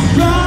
strong.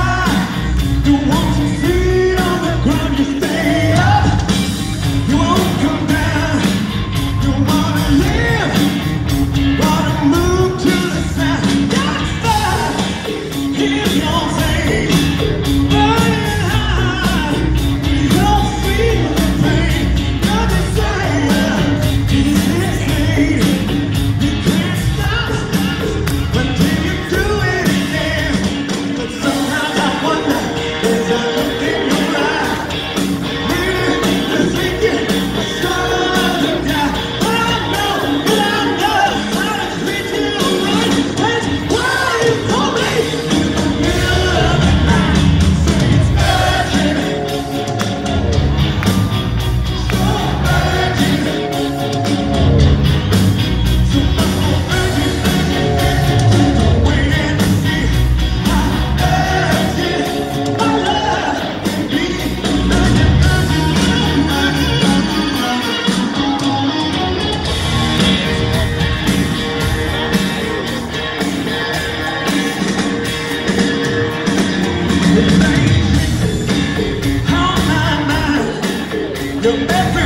to every